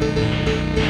Música